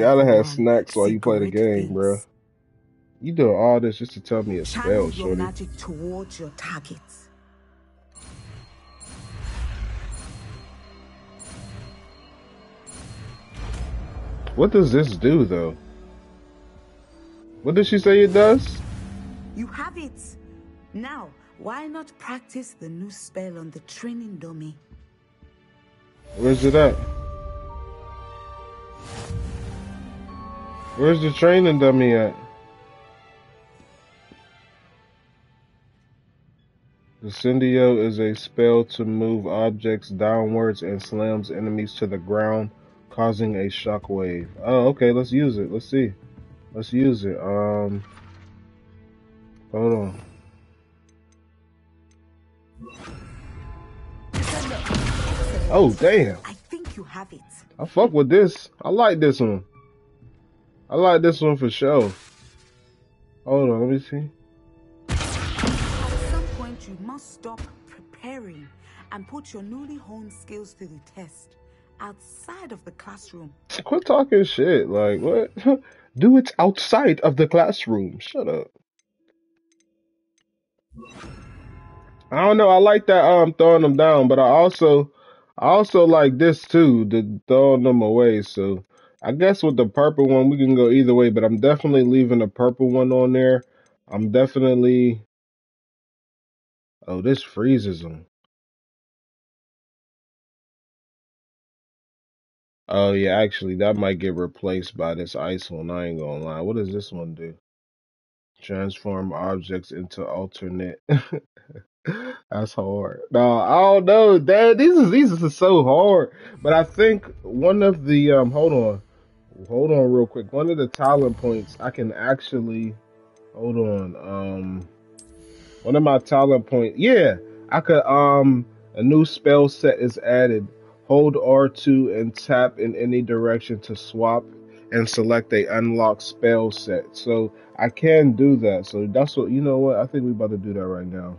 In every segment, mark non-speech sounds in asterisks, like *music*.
gotta have snacks while you play the game, bro. You doing all this just to tell me a spell, Channel your shorty. magic towards your targets. What does this do, though? What does she say it does? You have it. Now, why not practice the new spell on the training dummy? Where's it at? Where's the training dummy at? Descendo is a spell to move objects downwards and slams enemies to the ground, causing a shockwave. Oh, okay, let's use it. Let's see. Let's use it. Um, hold on. Oh, damn. I think you have it. I fuck with this. I like this one. I like this one for sure. Hold on, let me see. At some point, you must stop preparing and put your newly honed skills to the test outside of the classroom. Quit talking shit. Like, what? *laughs* Do it outside of the classroom. Shut up. I don't know. I like that um throwing them down, but I also I also like this too, the throwing them away. So I guess with the purple one we can go either way, but I'm definitely leaving the purple one on there. I'm definitely oh this freezes them. Oh yeah, actually that might get replaced by this ice one. I ain't gonna lie. What does this one do? Transform objects into alternate. *laughs* That's hard. No, I don't know, Dad. These these is so hard. But I think one of the um hold on. Hold on real quick. One of the talent points I can actually hold on. Um one of my talent points yeah, I could um a new spell set is added. Hold R2 and tap in any direction to swap and select a unlocked spell set. So I can do that. So that's what you know what? I think we about to do that right now.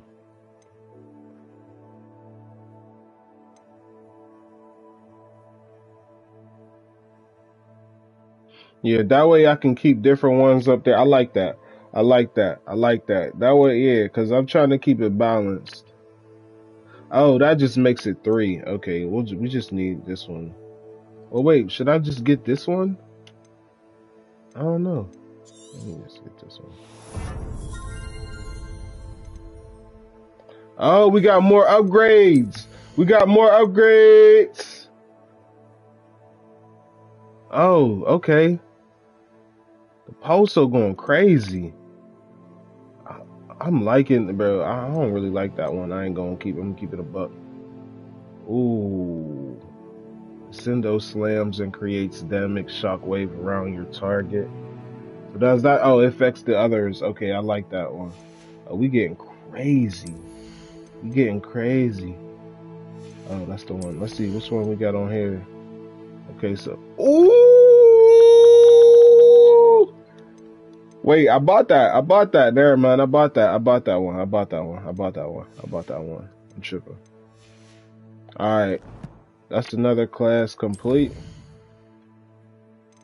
Yeah, that way I can keep different ones up there. I like that. I like that. I like that. That way, yeah, because I'm trying to keep it balanced. Oh, that just makes it three. Okay, we'll ju- we just need this one. Oh wait, should I just get this one? I don't know. Let me just get this one. Oh, we got more upgrades. We got more upgrades. Oh, okay. Pulso going crazy. I, I'm liking, bro. I don't really like that one. I ain't gonna keep. I'm gonna keep it a buck. Ooh. Sendo slams and creates dynamic shockwave around your target. So does that? Oh, it affects the others. Okay, I like that one. Oh, we getting crazy. We getting crazy. Oh, that's the one. Let's see which one we got on here. Okay, so ooh. Wait, I bought that. I bought that. There, man. I bought that. I bought that one. I bought that one. I bought that one. I bought that one. I'm tripping. All right, that's another class complete.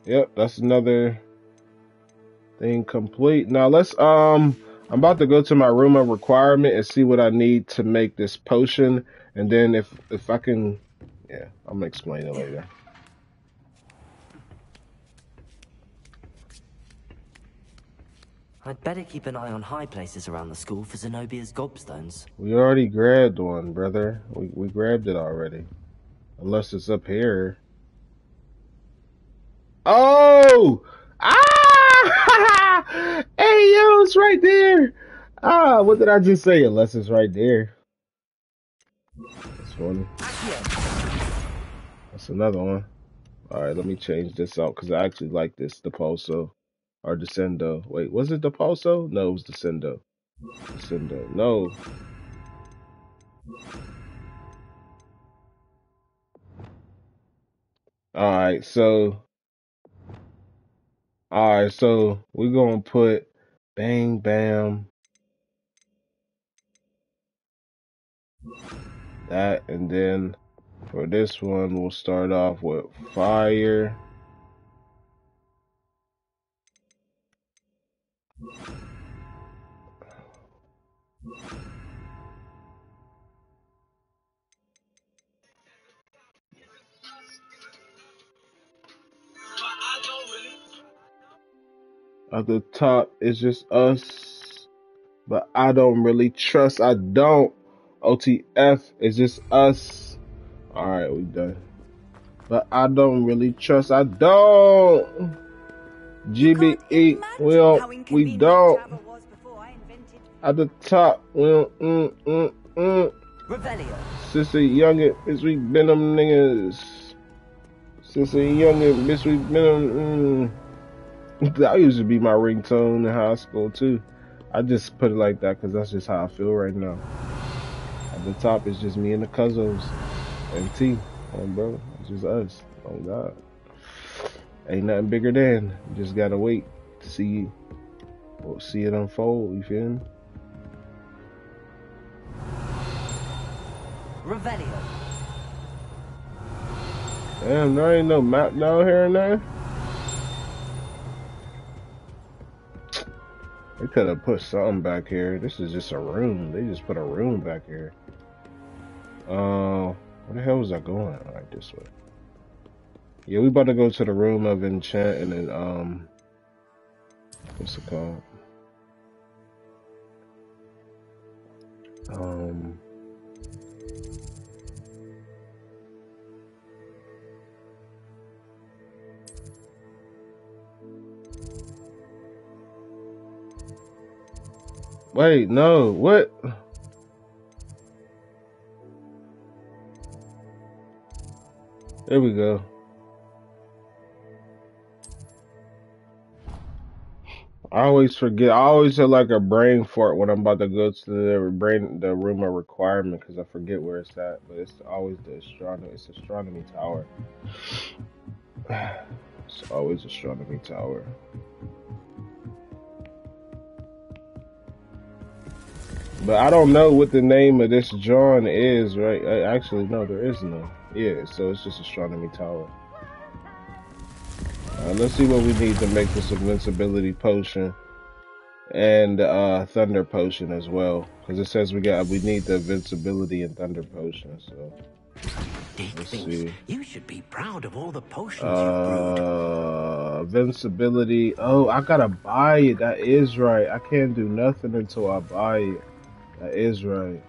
Yep, that's another thing complete. Now let's um I'm about to go to my room of requirement and see what I need to make this potion and then if if I can yeah, I'm gonna explain it later. I'd better keep an eye on high places around the school for Zenobia's gobstones. We already grabbed one, brother. We we grabbed it already. Unless it's up here. Oh! Ah! *laughs* hey, yo, it's right there. Ah, what did I just say? Unless it's right there. That's funny. That's another one. All right, let me change this out because I actually like this, Depulso or Descendo. Wait, was it Depulso? No, it was Descendo. Descendo. No. All right, so all right, so we're gonna put bang bam that, and then for this one we'll start off with fire. At the top, it's just us, but I don't really trust. I don't. OTF, it's just us. All right, we done. But I don't really trust. I don't. GBE, we don't. We don't. At the top, we don't. Mm, mm, mm. Revelio. Sister Youngin, bitch, we been them niggas. Since Sister Youngin, bitch, we been them. Mm. That used to be my ringtone in high school too. I just put it like that because that's just how I feel right now. At the top, it's just me and the cousins and T. Oh, bro, it's just us. Oh God, ain't nothing bigger than. You just gotta wait to see, well, see it unfold. You feel me? Revelio. Damn, there ain't no map down here and there. They could have put something back here. This is just a room. They just put a room back here. Uh, where the hell was I going? Alright, this way. Yeah, we about to go to the room of enchant and then, um, what's it called? Um, wait, no, what? There we go. I always forget. I always have like a brain fart when I'm about to go to the brain the room of requirement because I forget where it's at. But it's always the astronomy. It's astronomy tower. *sighs* It's always astronomy tower. But I don't know what the name of this John is, right? Actually, no, there is no. Yeah, so it's just astronomy tower. Uh, let's see what we need to make this invincibility potion and uh, thunder potion as well, because it says we got we need the invincibility and thunder potion. So let's see. You should be proud of all the potions brewed. Uh, invincibility. Oh, I gotta buy it. That is right. I can't do nothing until I buy it. That is right.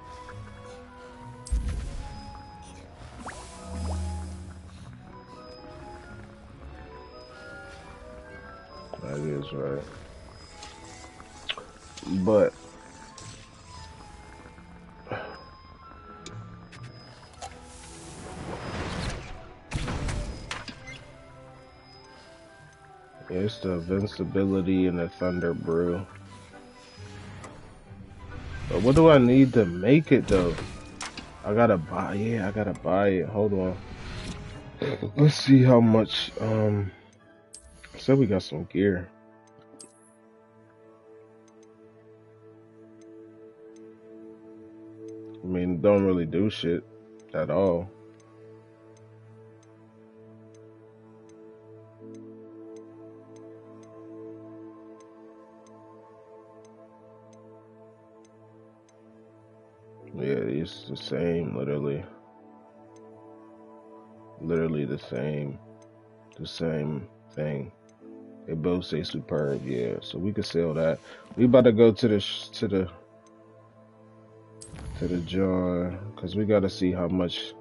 That is right. But it's the invincibility and the thunder brew. But what do I need to make it though? I gotta buy. Yeah, I gotta buy it. Hold on. *laughs* Let's see how much. Um, said we got some gear. I mean, don't really do shit at all. Yeah, it's the same, literally, literally the same, the same thing. They both say superb, yeah. So we could sell that. We about to go to the to the to the jar because we got to see how much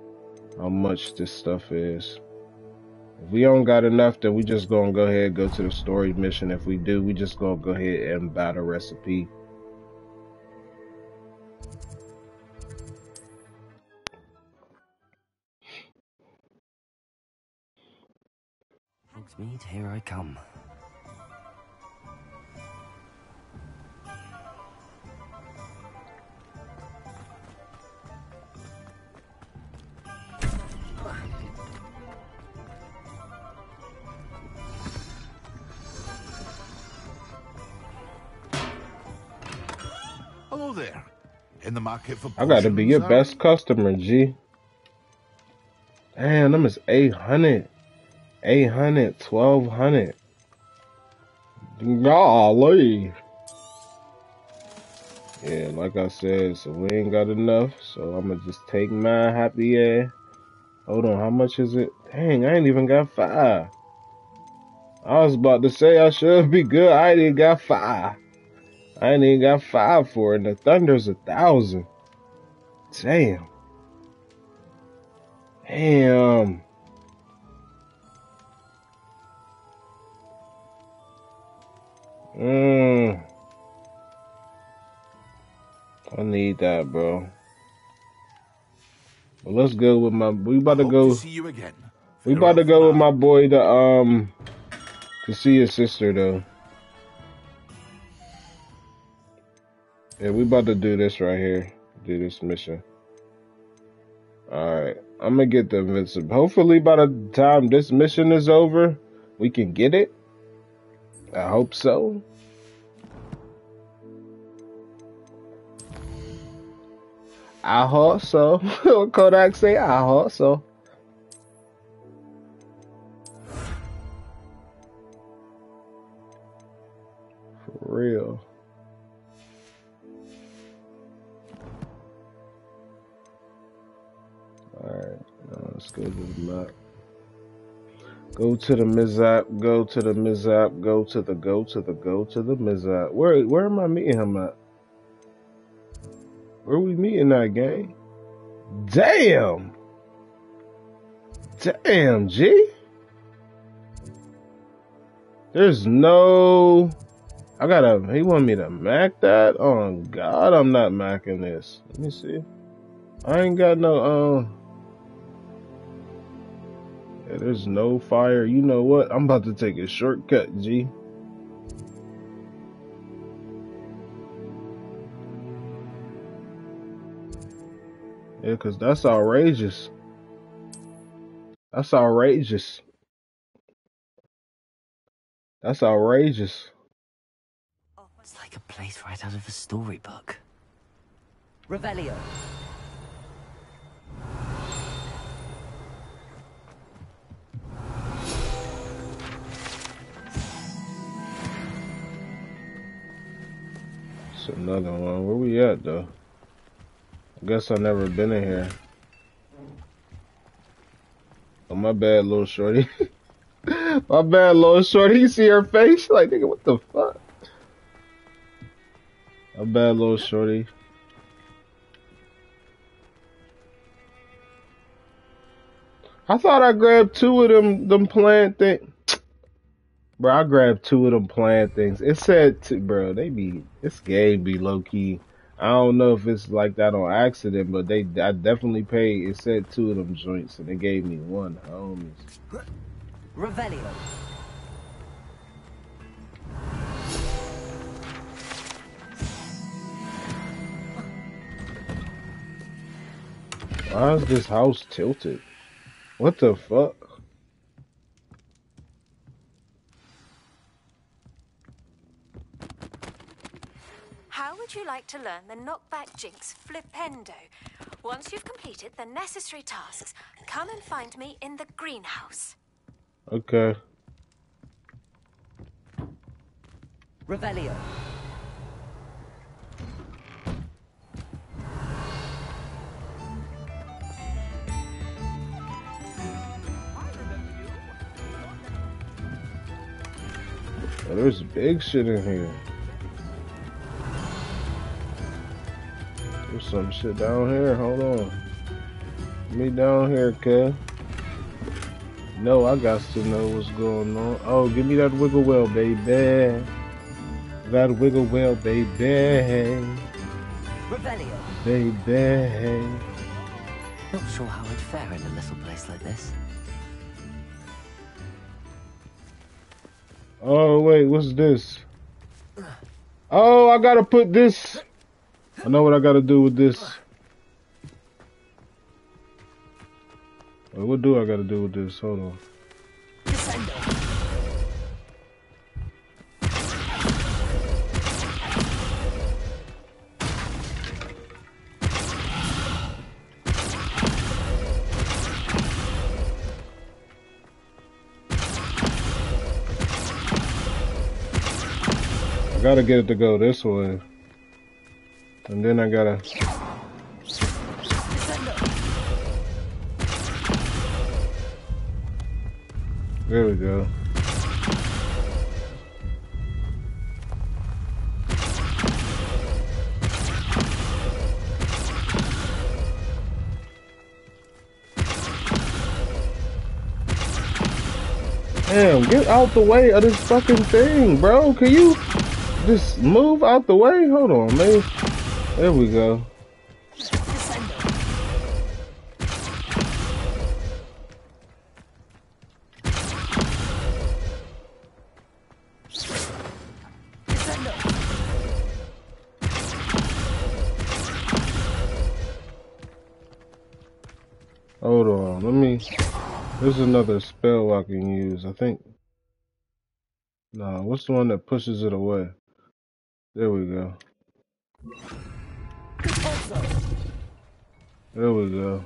how much this stuff is. If we don't got enough, then we just gonna go ahead go to the story mission. If we do, we just gonna go ahead and buy the recipe. Hogsmeade, here I come. Market for I gotta be your best customer, G. Damn, them is 800, 800, 1200. Golly. Yeah, like I said, so we ain't got enough. So I'm gonna just take my happy ass. Hold on, how much is it? Dang, I ain't even got five. I was about to say I should be good. I ain't even got five. I ain't even got five for it. And the Thunder's a thousand. Damn. Damn. Mmm. I need that, bro. Well, let's go with my. We about to Hope to go. see you again. We about to go with my boy to um to see his sister though. Yeah, we about to do this right here. Do this mission. All right. I'm gonna get the invincible. Hopefully, by the time this mission is over, we can get it. I hope so. I hope so. *laughs* Kodak say, I hope so. Now let's go to the Mizap. Go to the Mizap. Go to the go to the go to the Mizap. Where where am I meeting him at? Where we meeting that gang? Damn. Damn, G. There's no. I gotta. He want me to mac that? Oh God, I'm not macking this. Let me see. I ain't got no. Uh, there's no fire. You know what? I'm about to take a shortcut, G. Yeah, cause that's outrageous. That's outrageous. That's outrageous. Oh, it's like a place right out of a storybook. Revelio. Another one. Where we at though? I guess I never been in here. Oh my bad, little shorty. *laughs* my bad, little shorty. You see her face? *laughs* Like nigga, what the fuck? My bad, little shorty. I thought I grabbed two of them them plant thing. Bro, I grabbed two of them plant things. It said, to, bro, they be this game be low key. I don't know if it's like that on accident, but they I definitely paid. It said two of them joints, and they gave me one, homies. Revelio. Why is this house tilted? What the fuck? How would you like to learn the knockback jinx flipendo? Once you've completed the necessary tasks, come and find me in the greenhouse. Okay. Revelio. Oh, there's big shit in here. There's some shit down here. Hold on. Me down here, cuz. No, I got to know what's going on. Oh, give me that wiggle well, baby. That wiggle well, baby. Revelio. Baby. Not sure how I'd fare in a little place like this. Oh, wait, what's this? Oh, I gotta put this. I know what I gotta do with this. Wait, what do I gotta do with this? Hold on. I gotta get it to go this way. And then I gotta. There we go. Damn, get out the way of this fucking thing, bro. Can you just move out the way? Hold on, man. There we go. Hold on, let me. There's another spell I can use. I think. No, what's the one that pushes it away? There we go. There we go.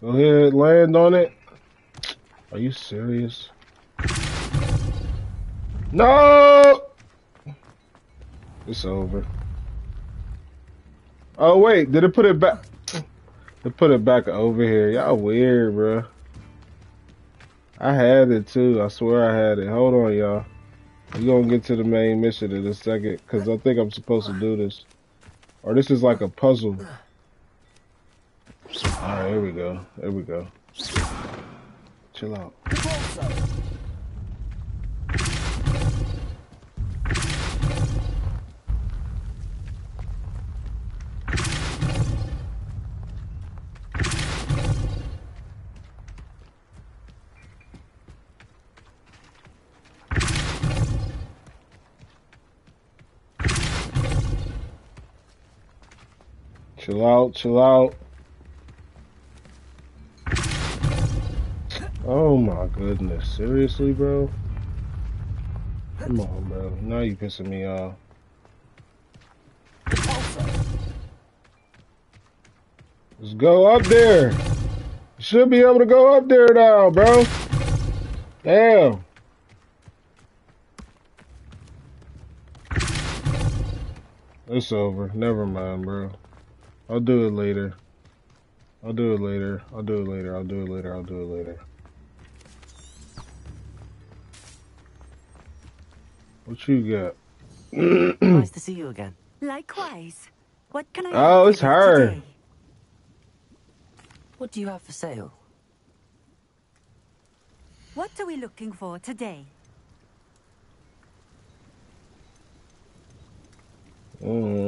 Go ahead, land on it. Are you serious? No! It's over. Oh wait, did it put it back? They put it back over here. Y'all weird, bro. I had it too. I swear I had it. Hold on, y'all. We gonna get to the main mission in a second, cause I think I'm supposed to do this, or this is like a puzzle. All right, here we go. There we go. Chill out. Chill out, chill out. Oh my goodness. Seriously, bro? Come on, bro. Now you pissing me off. Let's go up there. Should be able to go up there now, bro. Damn. It's over. Never mind, bro. I'll do it later. I'll do it later. I'll do it later. I'll do it later. I'll do it later. What you got? *clears throat* nice to see you again. Likewise. What can I Oh, it's her. today? What do you have for sale? What are we looking for today? Mm-hmm.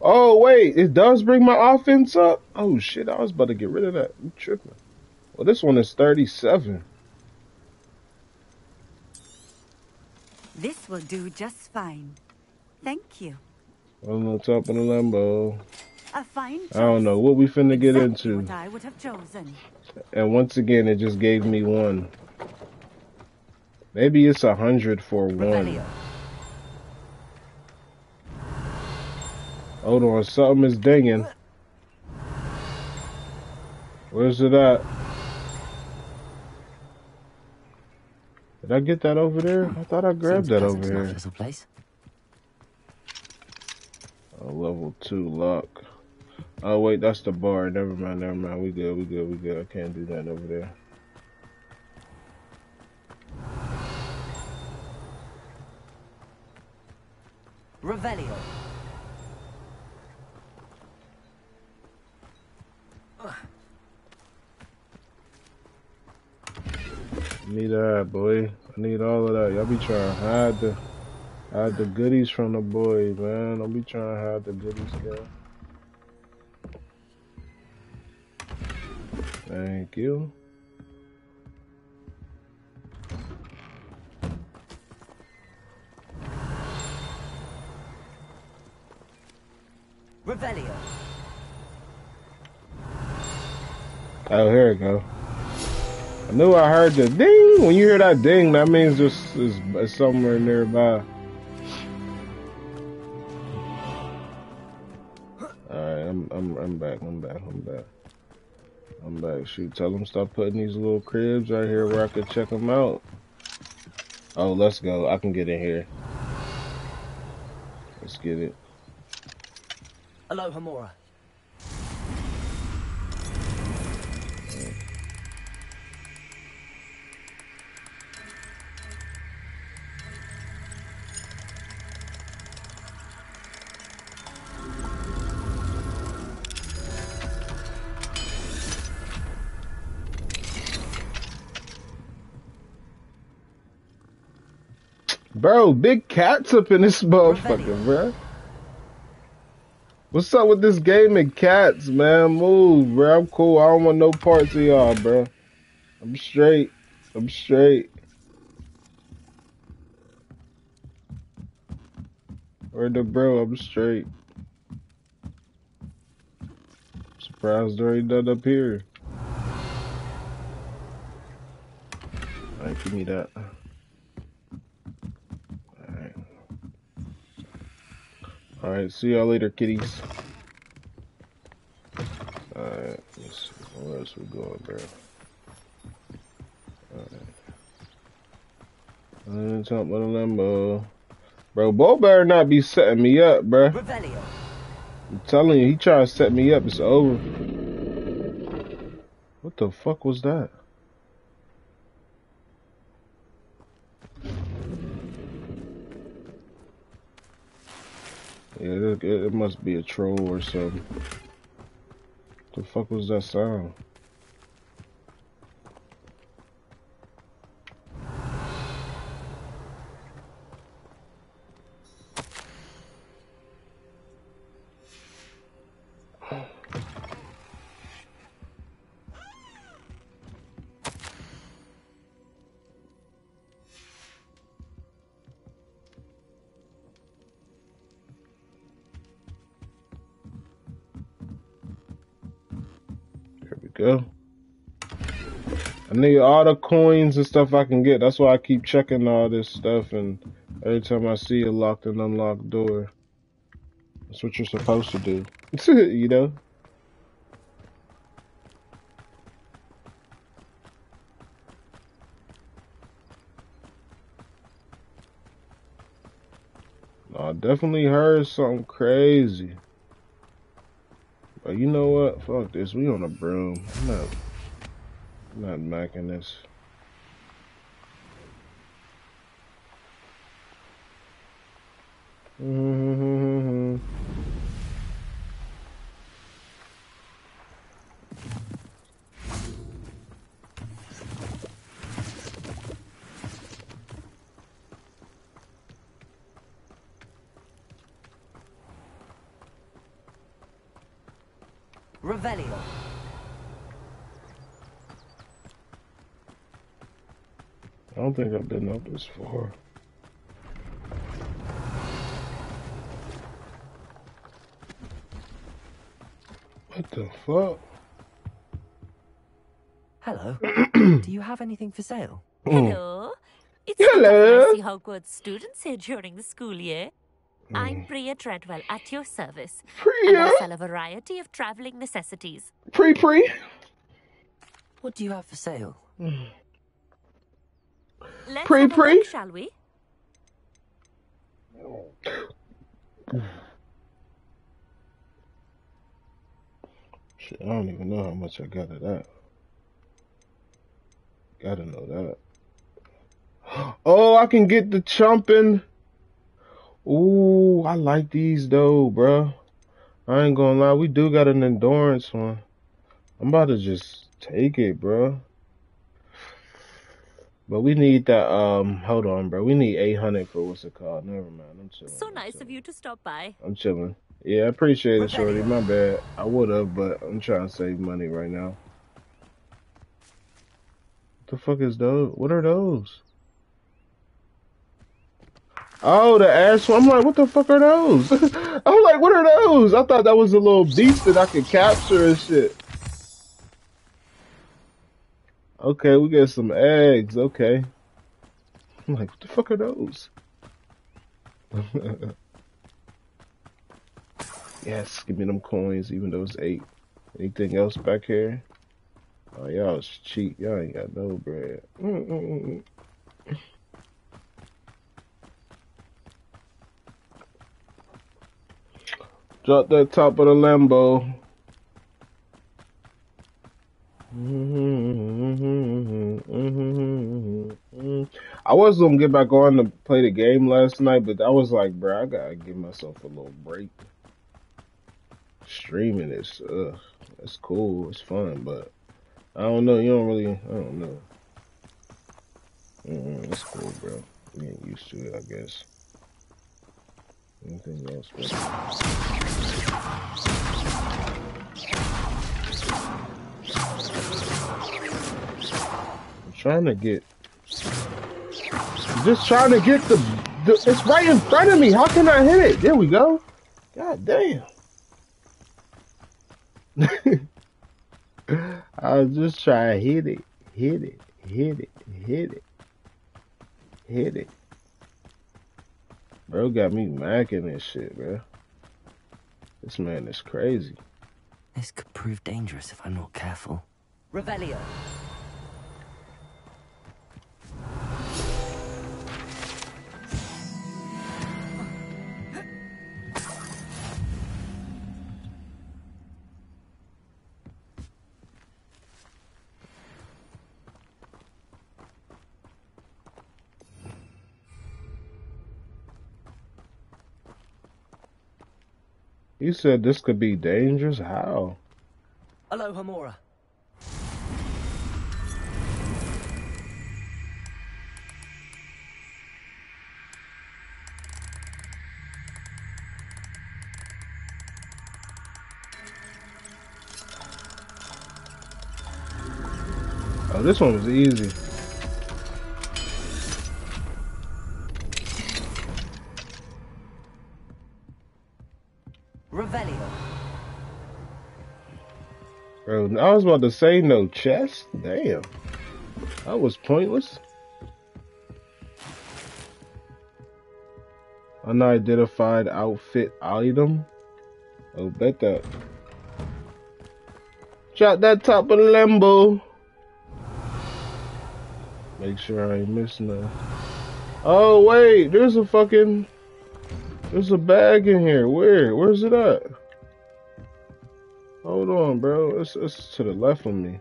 Oh wait, it does bring my offense up. Oh shit, I was about to get rid of that. You tripping? Well, this one is thirty-seven. This will do just fine. Thank you. On the top of the Lambo. A fine I don't know what we finna get Exactly into. What I would have chosen. And once again, it just gave me one. Maybe it's a hundred for one. Revelio. Hold on, something is dinging. Where's it at? Did I get that over there? I thought I grabbed Seems that over enough here. little place. A level two lock. Oh wait, that's the bar. Never mind, never mind. We good, we good, we good. I can't do that over there. Revelio. I need that, boy. I need all of that. Y'all be trying to hide the hide the goodies from the boys, man. Don't be trying to hide the goodies, girl. Thank you. Revelio. Oh, here we go. I knew I heard the ding. When you hear that ding, that means it's, it's somewhere nearby. Alright, I'm, I'm, I'm back, I'm back, I'm back. I'm back. Shoot, tell them stop putting these little cribs right here where I could check them out. Oh, let's go. I can get in here. Let's get it. Alohomora. Bro, big cats up in this motherfucker, bro. What's up with this game and cats, man? Move, bro. I'm cool. I don't want no parts of y'all, bro. I'm straight. I'm straight. Where the bro? I'm straight. Surprised there ain't none up here. Alright, give me that. Alright, see y'all later, kitties. Alright, let's see. Where else we going, bro? Alright. Uh, top of the limbo. Bro, Bo better not be setting me up, bro. I'm telling you, he trying to set me up, it's over. What the fuck was that? Yeah, it, it must be a troll or something. The fuck was that sound? All the coins and stuff I can get. That's why I keep checking all this stuff and every time I see a locked and unlocked door. That's what you're supposed to do. *laughs* you know? I definitely heard something crazy. But you know what? Fuck this. We on a broom. Not macking this. Revelio. I don't think I've been up this far. What the fuck? Hello. *clears throat* Do you have anything for sale? Oh. Hello. It's Hello. Hello. Hogwarts students here during the school year. I'm hmm. Bria Treadwell at your service. And I Priya? sell a variety of traveling necessities. Pre pre? What do you have for sale? Hmm. Let's pre pre, look, shall we? Shit, I don't even know how much I got of that. Gotta know that. *gasps* Oh, I can get the chumping. Ooh, I like these though, bruh. I ain't gonna lie, we do got an endurance one. I'm about to just take it, bruh. But we need that, um, hold on, bro. We need 800 for what's it called? Never mind, I'm chilling. So I'm nice of you to stop by. I'm chilling. Yeah, I appreciate it, Shorty. My bad. I would have, but I'm trying to save money right now. What the fuck is those? What are those? Oh, the ass one. I'm like, what the fuck are those? *laughs* I'm like, what are those? I thought that was a little beast that I could capture and shit. Okay, we got some eggs. Okay. I'm like, what the fuck are those? *laughs* Yes, give me them coins, even though it's eight. Anything else back here? Oh, y'all is cheap. Y'all ain't got no bread. *laughs* Drop that top of the Lambo. I was gonna get back on to play the game last night, but I was like, bro, I gotta give myself a little break. Streaming is, uh, it's cool, it's fun, but I don't know. You don't really, I don't know. Mm, it's cool, bro. Getting used to it, I guess. Anything else? Bro? Trying to get, just trying to get the, the, it's right in front of me. How can I hit it? There we go. God damn. *laughs* I was just trying to hit it, hit it, hit it, hit it, hit it. Bro got me macking this shit, bro. This man is crazy. This could prove dangerous if I'm not careful. Revelio. You said this could be dangerous? How? Alohomora. Oh, this one was easy. I was about to say no chest. Damn. That was pointless. Unidentified outfit item. Oh, bet that. Drop that top of the Lambo. Make sure I ain't missing nothing. Oh, wait. There's a fucking... There's a bag in here. Where? Where's it at? Hold on, bro. It's, it's to the left of me.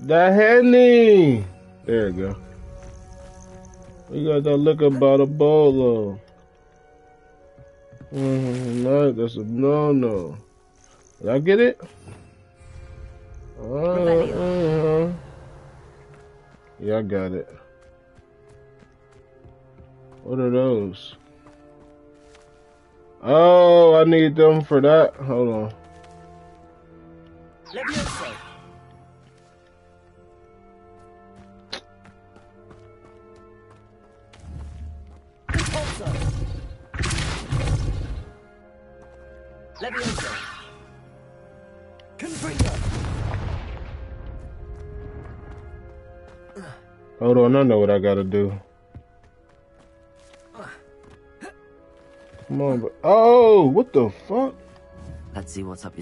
The Henny! There you go. We got that look about the bolo. Mm, no, that's a no no. Did I get it? Uh, uh, yeah, I got it. What are those? Oh, I need them for that. Hold on. Levioso. Repulso. Levioso. Confringo. Hold on, I know what I gotta do. Come on, but oh, what the fuck? Let's see what's up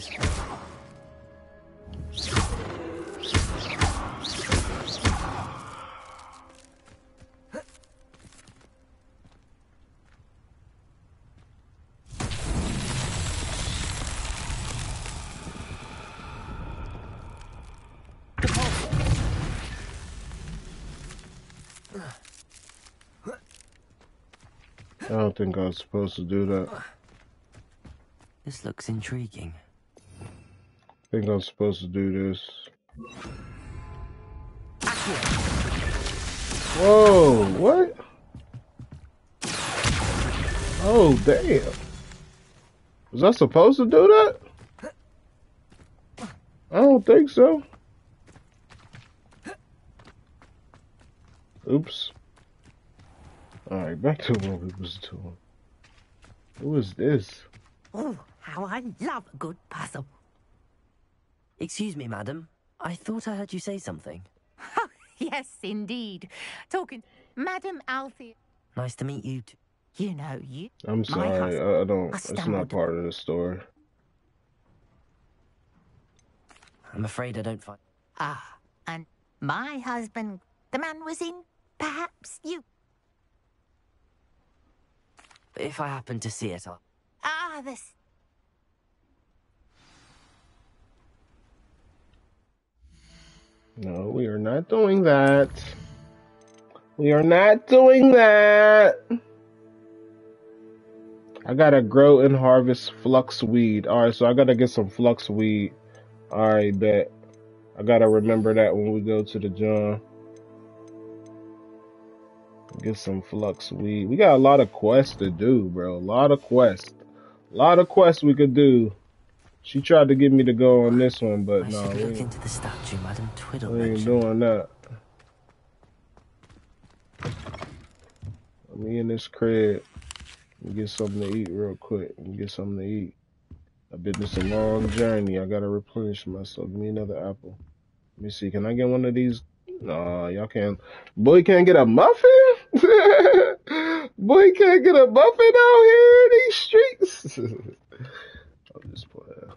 think I was supposed to do that. This looks intriguing. I think I'm supposed to do this. Whoa, what? Oh, damn. Was I supposed to do that? I don't think so. Oops. Alright, back to what we was doing. Who is this? Oh, how I love a good puzzle. Excuse me, madam. I thought I heard you say something. *laughs* Oh, yes, indeed. Talking, Madam Althea. Nice to meet you. T- You know, you. I'm sorry, husband. I, I don't, I it's not part of the story. I'm afraid I don't find. Ah, and my husband, the man was in. Perhaps you. If I happen to see it, I'll. Ah, this. No, we are not doing that. We are not doing that. I gotta grow and harvest flux weed. Alright, so I gotta get some flux weed. Alright, bet. I gotta remember that when we go to the John. Get some flux weed. We got a lot of quests to do, bro. A lot of quests. A lot of quests we could do. She tried to get me to go on this one, but I no, should we look ain't, into the statue Madam Twiddle we ain't doing that. Let me in this crib and get something to eat real quick. And get something to eat. I've been this a long journey. I gotta replenish myself. Give me another apple. Let me see. Can I get one of these? Nah, y'all can't. Boy, can't get a muffin. *laughs* Boy, can't get a muffin out here in these streets. *laughs* I'll just play.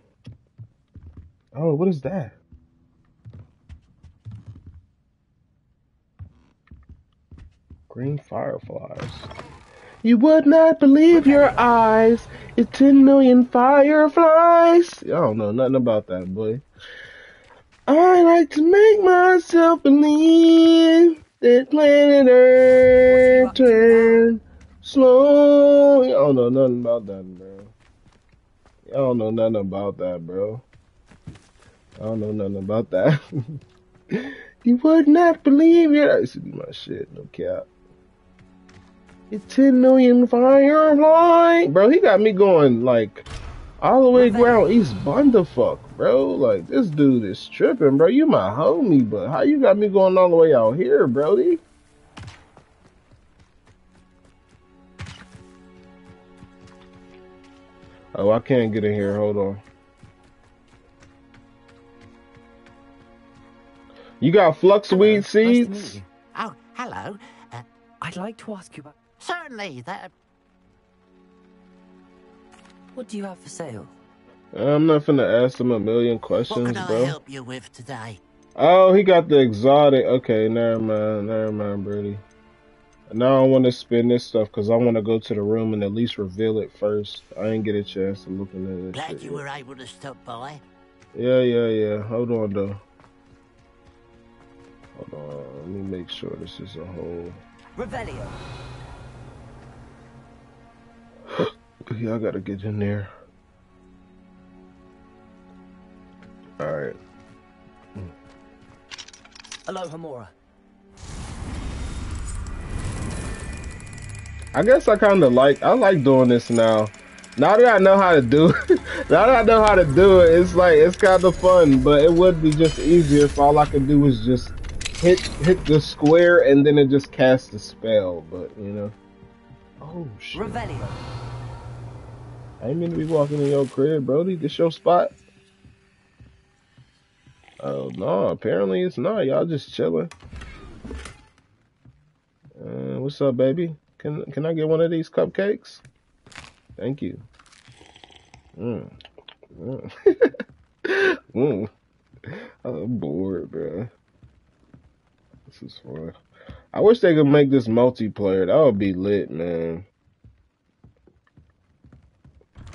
Oh, what is that? Green fireflies. You would not believe your eyes. It's 10 million fireflies. I don't know nothing about that, boy. I like to make myself believe that planet Earth turn slow. I don't know nothing about that, bro. I don't know nothing about that, bro. I don't know nothing about that. *laughs* you would not believe it. That used to be my shit, no cap. It's 10 million firefly. Bro, he got me going like all the way around East Bundafuck, bro. Like this dude is tripping, bro. You my homie, but how you got me going all the way out here, Brody? Oh, I can't get in here. Hold on. You got flux Hello, nice seeds? Oh, hello. Uh, I'd like to ask you about. certainly, that. What do you have for sale? I'm not finna ask him a million questions, What questions, can I bro. help you with today? Oh, he got the exotic. Okay, never mind, never mind, Brady. Now I want to spin this stuff because I want to go to the room and at least reveal it first. I didn't get a chance to look into this Glad shit you were able to stop by. Yeah, yeah, yeah. Hold on, though. Hold on. Let me make sure this is a whole. Revelio. *gasps* Yeah, I gotta get in there. All right. Alohomora. I guess I kind of like I like doing this now. Now that I know how to do it, *laughs* now that I know how to do it, it's like it's kind of fun. But it would be just easier if all I could do was just hit hit the square and then it just casts a spell. But you know, oh shit! Revelio. I ain't mean to be walking in your crib, Brody. This your spot? Oh no, apparently it's not. Y'all just chilling. Uh, what's up, baby? Can can I get one of these cupcakes? Thank you. Mm. Mm. *laughs* mm. I'm bored, bro. This is fun. I wish they could make this multiplayer. That would be lit, man.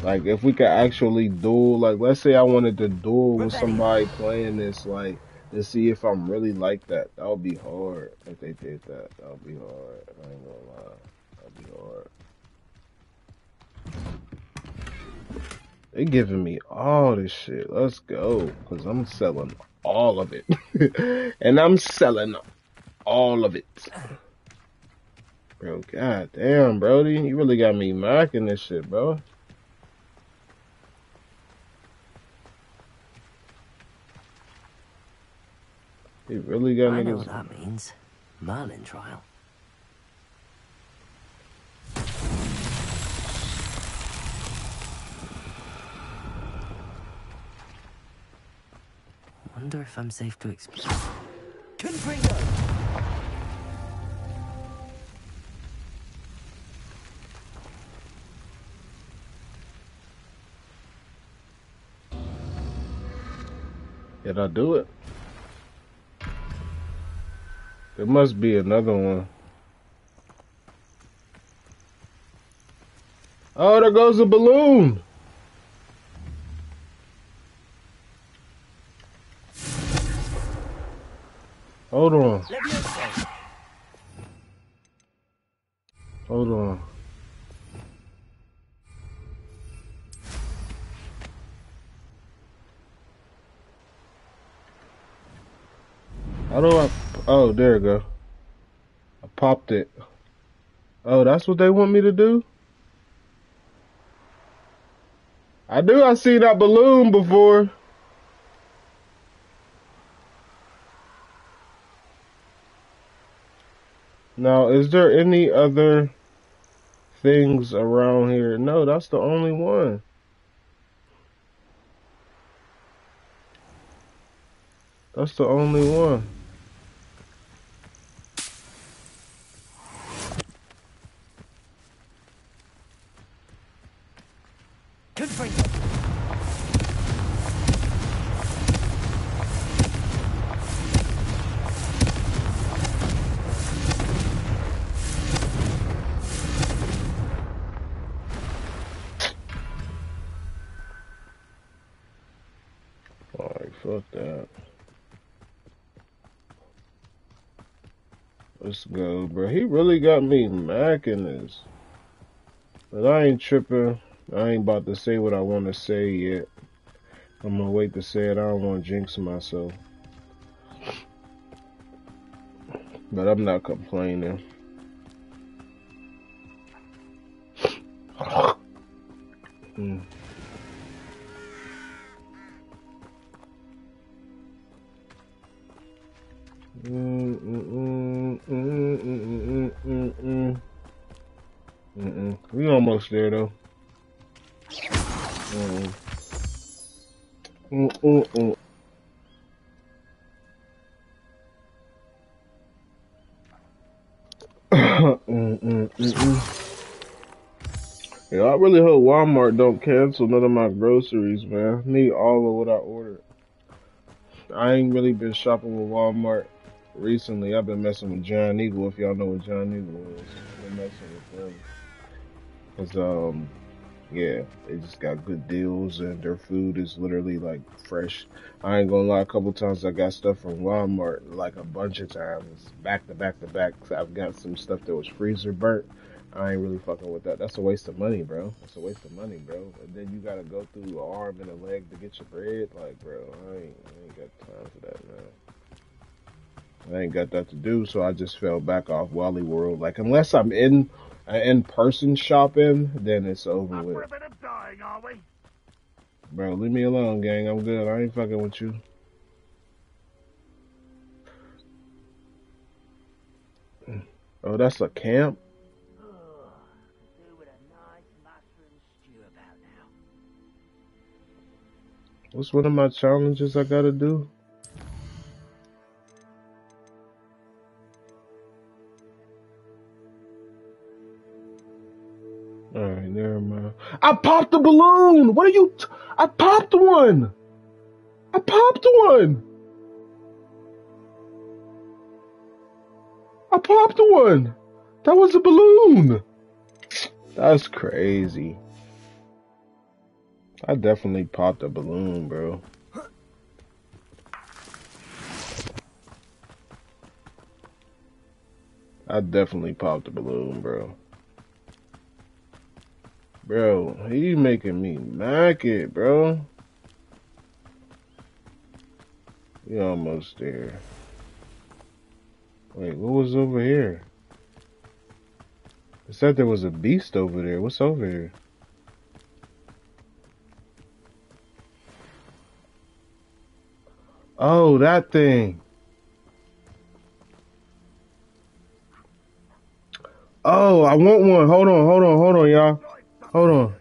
Like if we could actually duel, like let's say I wanted to duel with somebody playing this, like to see if I'm really like that. That would be hard if they did that. That would be hard. I ain't gonna lie. That'd be hard. They giving me all this shit. Let's go, cause I'm selling all of it, *laughs* and I'm selling all of it. Bro, god damn, Brody, you really got me macking this shit, bro. You really got I know what that means. Merlin trial. Wonder if I'm safe to explore. Confringo. Did I do it? There must be another one. Oh, there goes the balloon. Hold on. Hold on. How do I? Oh, there we go. I popped it. Oh, that's what they want me to do? I do. I see that balloon before. Now, is there any other things around here? No, that's the only one. That's the only one. Really got me macking this. But I ain't tripping. I ain't about to say what I want to say yet. I'm gonna wait to say it. I don't want to jinx myself. But I'm not complaining. *sighs* Mm, We almost there though. Mm. mm, mm, mm, mm. Yeah, I really hope Walmart don't cancel none of my groceries, man. I need all of what I ordered. I ain't really been shopping with Walmart recently. I've been messing with Giant Eagle. If y'all know what Giant Eagle is, I've been messing with them. Cause um, yeah, they just got good deals and their food is literally like fresh. I ain't gonna lie, a couple times I got stuff from Walmart like a bunch of times, back to back to back. I've got some stuff that was freezer burnt. I ain't really fucking with that. That's a waste of money, bro. That's a waste of money, bro. And then you gotta go through an arm and a leg to get your bread. Like, bro, I ain't, I ain't got time for that, man. I ain't got that to do, so I just fell back off Wally World. Like, unless I'm in uh, in person shopping, then it's over with. dying, are we? Bro, leave me alone, gang. I'm good. I ain't fucking with you. Oh, that's a camp? What's one of my challenges I gotta do? Alright, never mind. I popped the balloon! What are you? T- I popped one! I popped one! I popped one! That was a balloon! That's crazy. I definitely popped a balloon, bro. I definitely popped a balloon, bro. Bro, he making me mack it, bro. We almost there. Wait, what was over here? It said there was a beast over there. What's over here? Oh, that thing. Oh, I want one. Hold on, hold on, hold on, y'all. Hold on.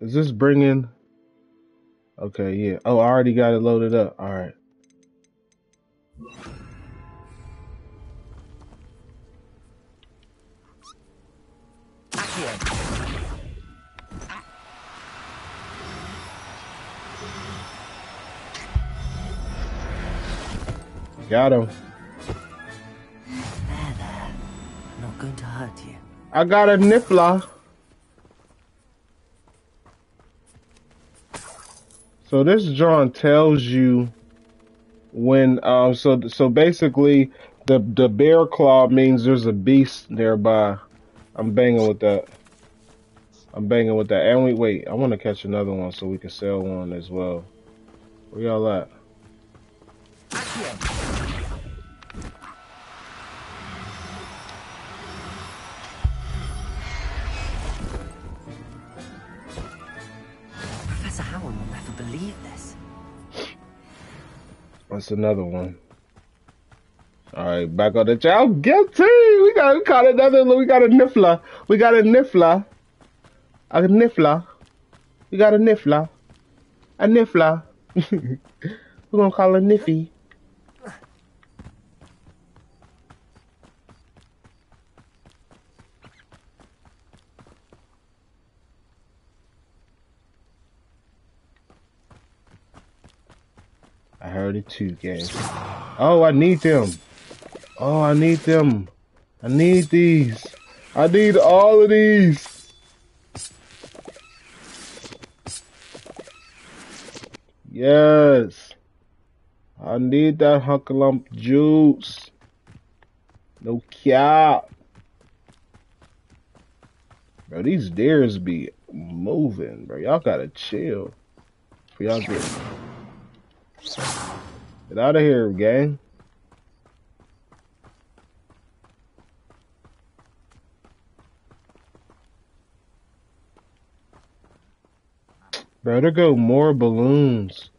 Is this bringing? Okay, yeah. Oh, I already got it loaded up. All right. Got him. There, there. I'm not going to hurt you. I got a niffler. So this drawing tells you when um so so basically the the bear claw means there's a beast nearby. I'm banging with that. I'm banging with that. And we wait, I want to catch another one so we can sell one as well. Where y'all at? That's another one. All right, back on the channel. Guilty. We got we got another. We got a niffler. We got a niffler. A niffler. We got a niffler. A niffler. *laughs* We're gonna call her Niffy. Heard it too, gang. Oh, I need them. Oh, I need them. I need these. I need all of these. Yes. I need that Hunkalump juice. No cap. Bro, these deers be moving, bro. Y'all gotta chill. Y'all get Get out of here, gang. Bro, there go more balloons.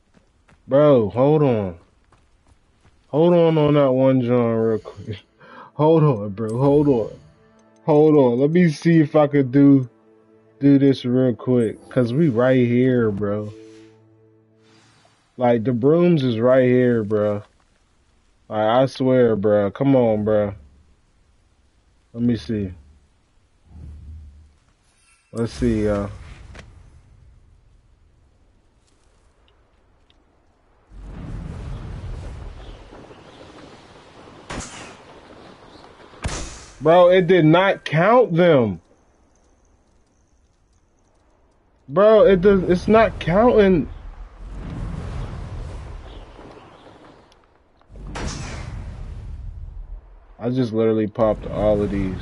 Bro, hold on. Hold on on that one, John, real quick. *laughs* Hold on, bro. Hold on. Hold on. Let me see if I could do do this real quick. Cause we right here, bro. Like the brooms is right here, bro. Like, I swear, bro. Come on, bro. Let me see. Let's see, uh. Bro, it did not count them. Bro, it does. It's not counting. I just literally popped all of these.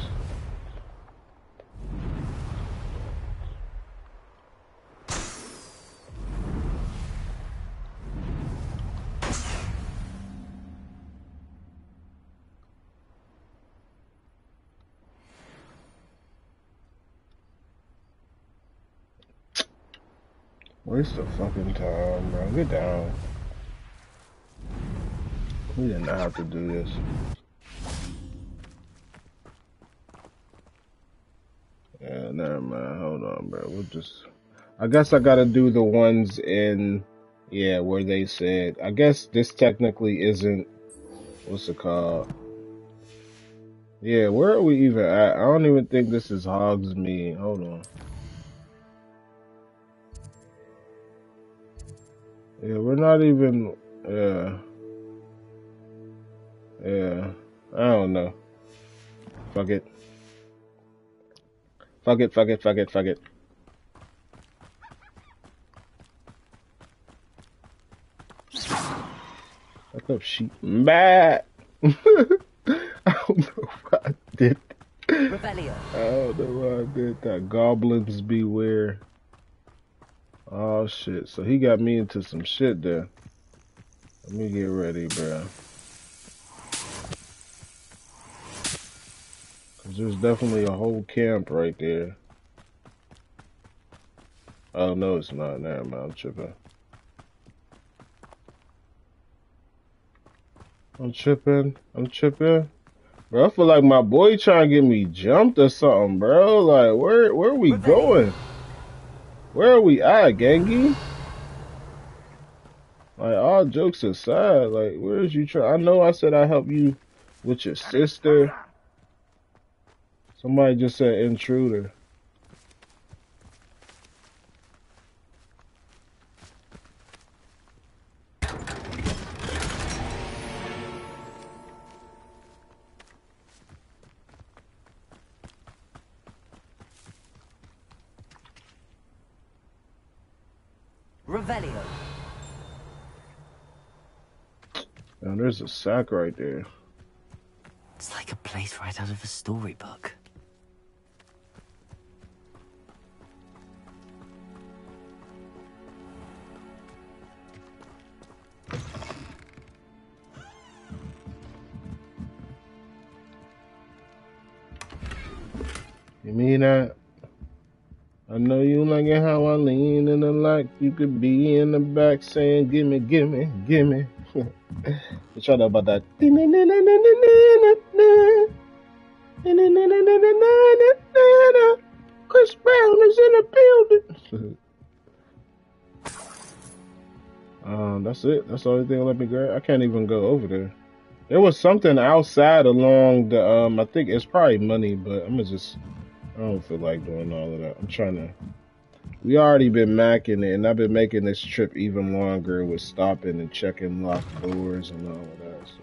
Waste of fucking time, bro. Get down. We did not have to do this. Yeah, never mind. Hold on, bro. We'll just. I guess I gotta do the ones in, yeah, where they said. I guess this technically isn't. What's it called? Yeah, where are we even at? I don't even think this is Hogsmeade. Hold on. Yeah, we're not even. Yeah. Yeah. I don't know. Fuck it. Fuck it, fuck it, fuck it, fuck it. Fuck up, sheep. Bad. *laughs* I don't know why I did. I don't know why I did that. Goblins beware. Oh shit. So he got me into some shit there. Let me get ready, bro. There's definitely a whole camp right there. Oh no, it's not. Never mind. I'm tripping. I'm tripping. I'm tripping. Bro, I feel like my boy trying to get me jumped or something, bro. Like, where where are we going? Where are we at, Gangy? Like, all jokes aside, like, where is you trying? I know I said I help you with your sister. Somebody just said intruder. Revelio. Now there's a sack right there. It's like a place right out of a storybook. You could be in the back saying, Gimme, gimme, gimme. *laughs* try to about that. *laughs* Chris Brown is in the building. *laughs* um, that's it. That's the only thing let me grab. I can't even go over there. There was something outside along the um I think it's probably money, but I'm gonna just I don't feel like doing all of that. I'm trying to we already been macking it and I've been making this trip even longer with stopping and checking locked doors and all of that. So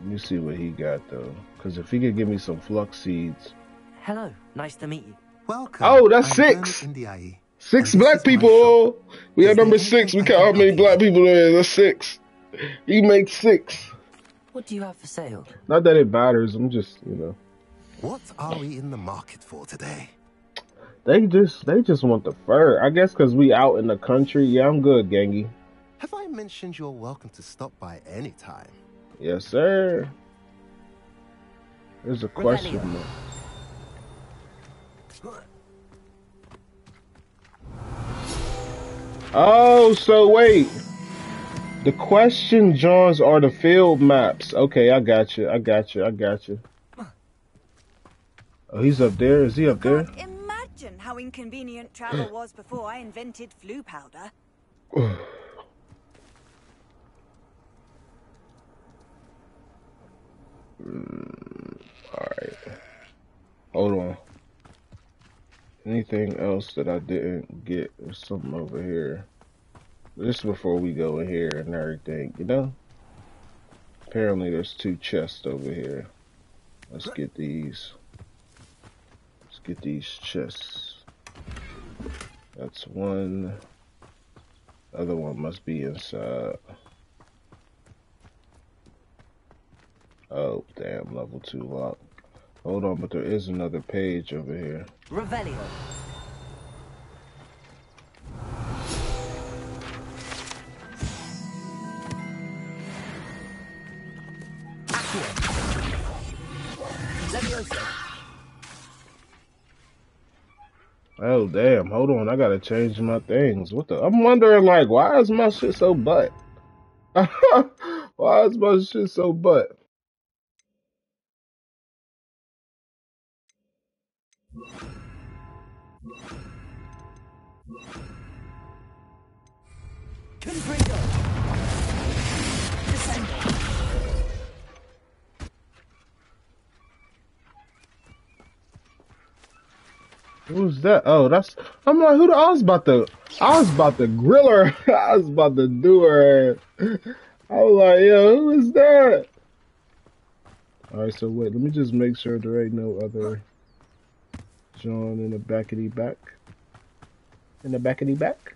let me see what he got though. Cause if he could give me some flux seeds. Hello, nice to meet you. Welcome. Oh, that's I'm six. Six And black people. We Is have number six. We count how many black with? people there is. That's six. He makes six. What do you have for sale? Not that it matters. I'm just, you know. What are we in the market for today? They just, they just want the fur. I guess because we out in the country. Yeah, I'm good, gangy. Have I mentioned you're welcome to stop by any time? Yes, sir. There's a question Revelio. mark. Oh, so wait. The question Johns are the field maps. Okay, I got you. I got you. I got you. Oh, he's up there. Is he up there? Can't imagine how inconvenient travel *gasps* was before I invented Floo powder. *sighs* Alright. Hold on. Anything else that I didn't get? There's something over here. This before we go in here and everything, you know? Apparently there's two chests over here. Let's get these. Get these chests. That's one. Other one must be inside. Oh, damn, level 2 lock. Hold on, but there is another page over here. Revelio. Oh damn! Hold on, I gotta change my things. What the? I'm wondering like, why is my shit so butt? *laughs* why is my shit so butt? Who's that? Oh, that's. I'm like, who? The, I was about to. I was about to grill her. *laughs* I was about to do her. I was like, yo, who is that? All right, so wait. Let me just make sure there ain't no other John in the back of the back. In the back of the back.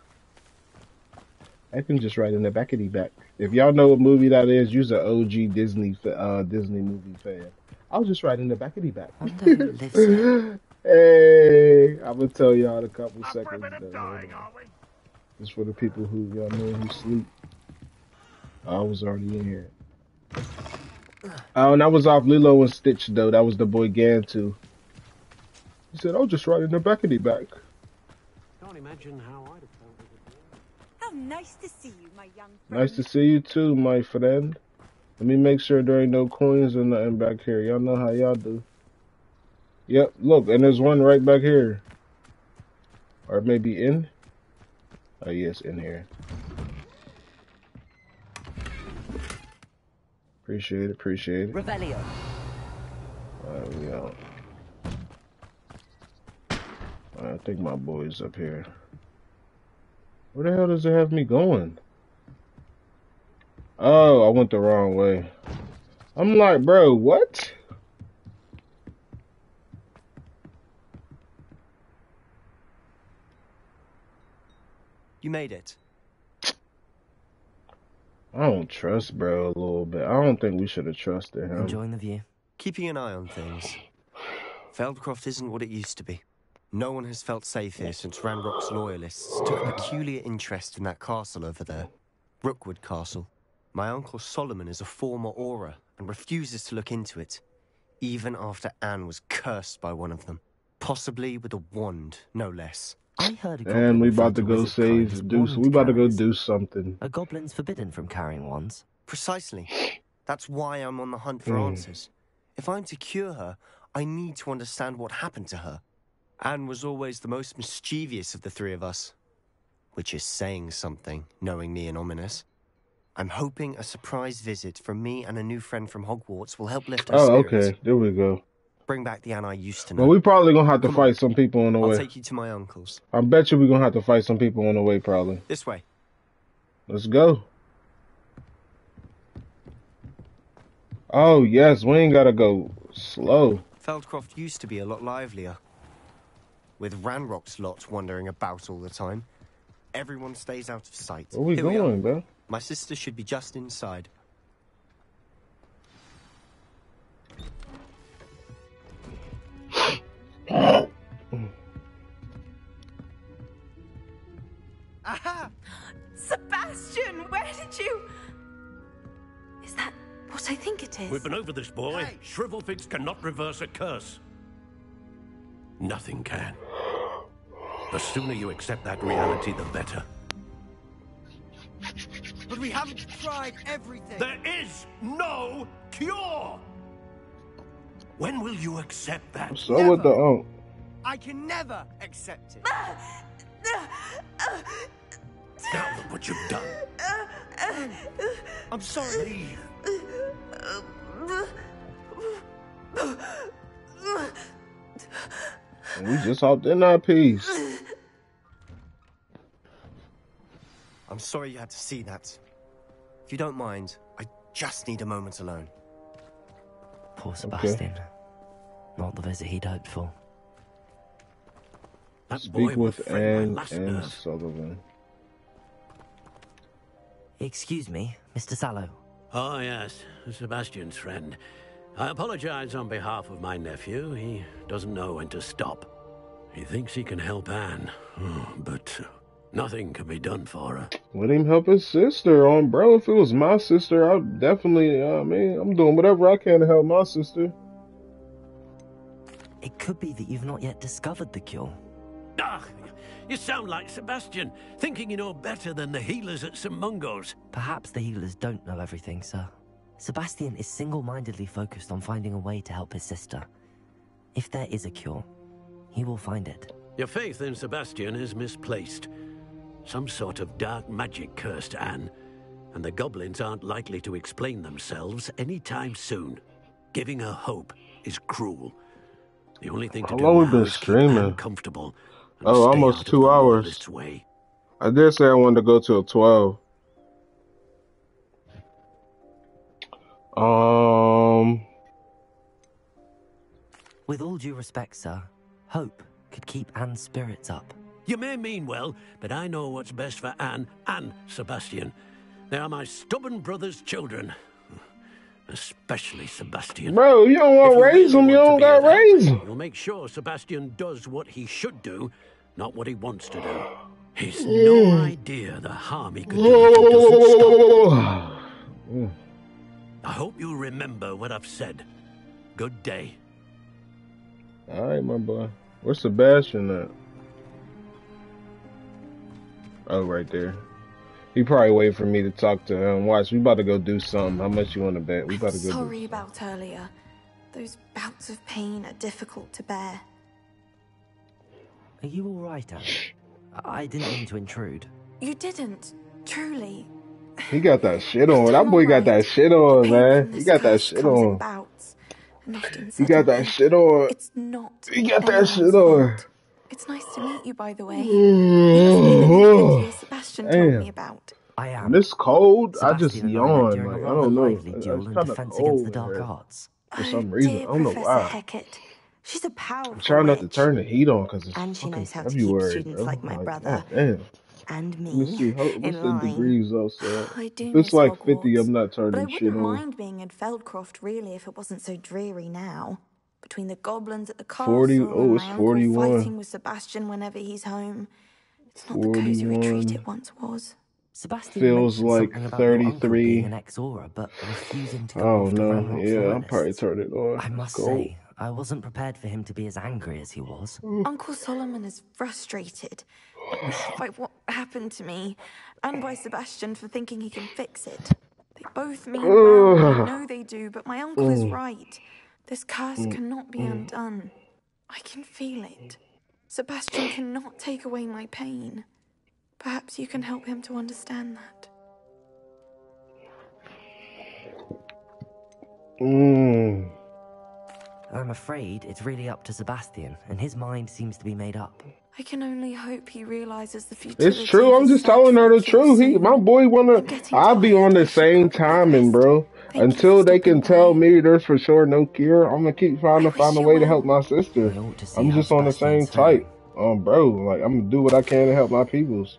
I can just write in the back of the back. If y'all know what movie that is, you're an OG Disney uh, Disney movie fan. I'll just write in the back of the back. *laughs* Wonder who lives here. hey, I'm gonna tell y'all in a couple seconds. Though. Hold on. Just for the people who y'all know who sleep. I was already in here. Oh, and I was off Lilo and Stitch though. That was the boy Gantu. He said, "I'll just write in the back of the back." Can't imagine how I'd have felt with it. How nice to see you, my young friend. Nice to see you too, my friend. Let me make sure there ain't no coins or nothing back here. Y'all know how y'all do. Yep, look, and there's one right back here. Or maybe in? Oh, yes, in here. Appreciate it, appreciate it. Revelio. Alright, we out. Alright, I think my boy's up here. Where the hell does it have me going? Oh, I went the wrong way. I'm like, bro, what? Made it. I don't trust bro a little bit. I don't think we should have trusted him. Enjoying the view. Keeping an eye on things. Feldcroft isn't what it used to be. No one has felt safe here since Ranrock's loyalists took a peculiar interest in that castle over there. Rookwood Castle. My uncle Solomon is a former Auror and refuses to look into it, even after Anne was cursed by one of them. Possibly with a wand, no less. I heard a And we about to go wizard kind as save do we about to go do something. A goblin's forbidden from carrying wands. Precisely. That's why I'm on the hunt for Hmm. answers. If I'm to cure her, I need to understand what happened to her. Anne was always the most mischievous of the three of us. Which is saying something, knowing me and Ominis. I'm hoping a surprise visit from me and a new friend from Hogwarts will help lift her Oh, spirits. okay. There we go. Bring back the Anne I used to know. Well, we probably gonna have to Come fight on. some people on the I'll way. take you to my uncle's. I bet you we're gonna have to fight some people on the way, probably. This way. Let's go. Oh yes, we ain't gotta go slow. Feldcroft used to be a lot livelier. With Ranrock's lot wandering about all the time. Everyone stays out of sight. Where we Here going, bro? My sister should be just inside. Sebastian, where did you. Is that what I think it is? We've been over this, boy. Shrivelfigs cannot reverse a curse. Nothing can. The sooner you accept that reality, the better. But we haven't tried everything. There is no cure! When will you accept that? So with the um I can never accept it. *laughs* Now look what you've done. I'm sorry. we just hopped in that piece. I'm sorry you had to see that. If you don't mind, I just need a moment alone. Poor Sebastian. Not the visit he'd hoped for. Speak with Anne and Sullivan. Excuse me, Mr. Sallow. Oh, yes, Sebastian's friend. I apologize on behalf of my nephew. He doesn't know when to stop. He thinks he can help Anne, oh, but nothing can be done for her. Let him help his sister. On bro, if it was my sister, I would definitely. uh, I mean, I'm doing whatever I can to help my sister. It could be that you've not yet discovered the cure. Ah, you sound like Sebastian, thinking you know better than the healers at St. Mungo's. Perhaps the healers don't know everything, sir. Sebastian is single mindedly focused on finding a way to help his sister. If there is a cure, he will find it. Your faith in Sebastian is misplaced. Some sort of dark magic cursed Anne, and the goblins aren't likely to explain themselves anytime soon. Giving her hope is cruel. The only thing to How do long we now been is keep streaming? Comfortable. And Oh, almost two hours. Royalist's way. I did say I wanted to go till twelve. Um, With all due respect, sir, hope could keep Anne's spirits up. You may mean well, but I know what's best for Anne and Sebastian. They are my stubborn brother's children. Especially Sebastian. bro, you don't want to raise them. You don't got to raise them. You'll make sure Sebastian does what he should do, not what he wants to do. He's no *sighs* idea the harm he could do if he doesn't stop. *sighs* I hope you remember what I've said. Good day. All right, my boy. Where's Sebastian at? Oh, right there. He probably waiting for me to talk to him. Watch, we about to go do something. How much you want to bet? We about to go. Do... Sorry about earlier. Those bouts of pain are difficult to bear. Are you alright, Anne? I didn't mean to intrude. You didn't, truly. He got that shit on. That boy got that shit on, man. He got that shit on. bouts, He got that shit on. It's not. He got that shit on. It's nice to meet you, by the way. You mm-hmm. Sebastian told me about. I am. When it's cold, I just Sebastian I met yawn. Like I don't know. lively It's duel in kind against the dark arts. for oh some reason. I Dear don't know Professor why. Hecat. She's a powerful I'm trying not to witch. turn the heat on because it's And she fucking knows how to keep February, students bro. like my brother. God damn. and me Let me see. How, in the line. degrees though? I do if it's miss like 50, Hogwarts, I'm not But I turning shit wouldn't on. mind being in Feldcroft really if it wasn't so dreary now. Between the goblins at the castle 40 and oh, it's my uncle 41. fighting with Sebastian whenever he's home. It's not the cozy retreat 41. it once was. Sebastian Feels mentioned like something about your uncle 33. being an ex-Auror, but refusing to go Oh off to no, Ranrock's yeah, I'm loyalists. probably turn it on. I must Go. say, I wasn't prepared for him to be as angry as he was. Uncle Solomon is frustrated *sighs* by what happened to me and by Sebastian for thinking he can fix it. They both mean well, I know they do, but my uncle is Mm. right. This curse Mm. cannot be Mm. undone. I can feel it. Sebastian cannot take away my pain. Perhaps you can help him to understand that. Mm. I'm afraid it's really up to Sebastian, and his mind seems to be made up. I can only hope he realizes the future. It's true. I'm just telling her the truth. He, my boy, wanna. I'll be on the same timing, bro. Until they can tell me there's for sure no cure, I'm gonna keep trying to find a way to help my sister. I'm just on the same Sebastian's type, um, bro. Like I'm gonna do what I can to help my peoples.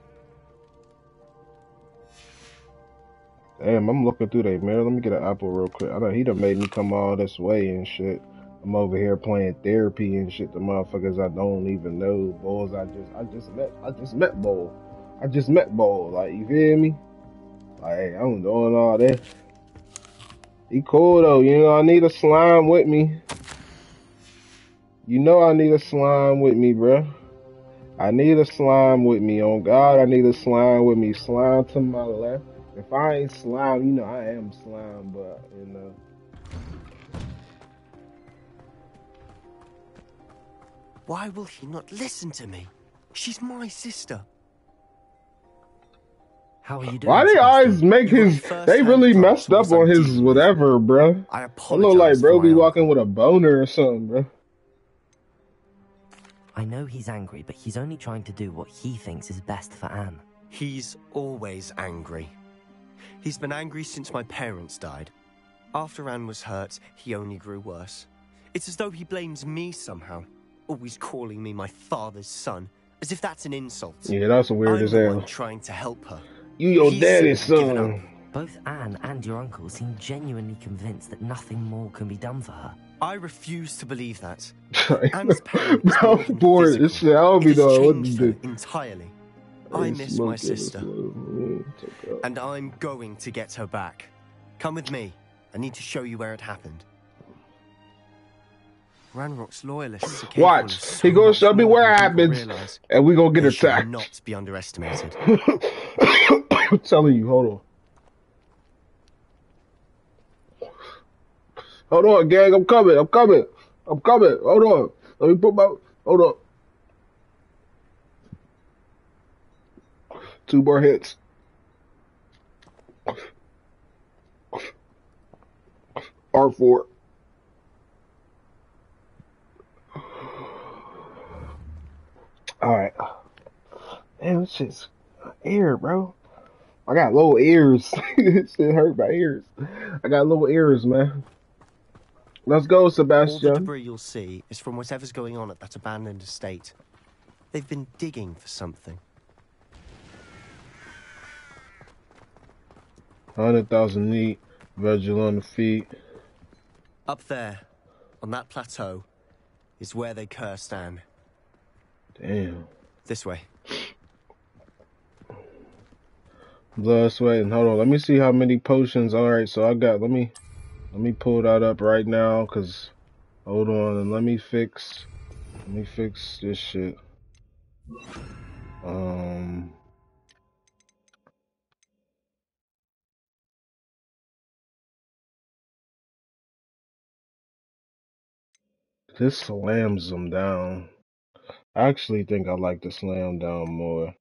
Damn, I'm looking through there, man. Let me get an apple real quick. I know he done made me come all this way and shit. I'm over here playing therapy and shit to motherfuckers I don't even know. Bulls I just I just met I just met Ball. I just met Ball. Like you feel me? Like I'm doing all that. He cool though, you know I need a slime with me. You know I need a slime with me, bruh. I need a slime with me. On God, I need a slime with me. Slime to my left. If I ain't slime, you know I am slime, but you know. Why will he not listen to me? She's my sister. How are you doing? Why they always make his? They really messed up on his whatever, bro. I I look like bro for be walking with a boner or something, bro. I know he's angry, but he's only trying to do what he thinks is best for Anne. He's always angry. He's been angry since my parents died. After Anne was hurt, he only grew worse. It's as though he blames me somehow, always calling me my father's son, as if that's an insult. Yeah, that's weird I'm as the hell. one trying to help her. You your He's daddy's son. Both Anne and your uncle seem genuinely convinced that nothing more can be done for her. I refuse to believe that. *laughs* Anne's pain is bro, more I'm than bored. physical. This shit, I don't be It has knowing what to changed do. entirely. I Hey, miss my sister, take out. and I'm going to get her back. Come with me. I need to show you where it happened. Ranrock's loyalists Watch. He gonna much show me where it happens, and we gonna get They should attacked. not be underestimated. *laughs* I'm telling you, hold on. Hold on, gang. I'm coming. I'm coming. I'm coming. Hold on. Let me put my. Hold on. Two more hits. R4. Alright. Damn, this shit's ear, bro. I got little ears. *laughs* this shit hurt my ears. I got little ears, man. Let's go, Sebastian. All the debris you'll see is from whatever's going on at that abandoned estate. They've been digging for something. Hundred thousand neat. Virgil on the feet. Up there, on that plateau, is where they cursed Anne. Damn. This way. Blood, sweat, and hold on. Let me see how many potions. All right, so I got. Let me, let me pull that up right now. Cause, hold on, and let me fix. Let me fix this shit. Um. This slams them down. I actually think I like to slam down more.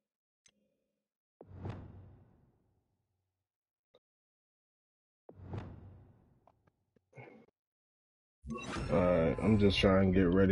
Alright, I'm just trying to get ready.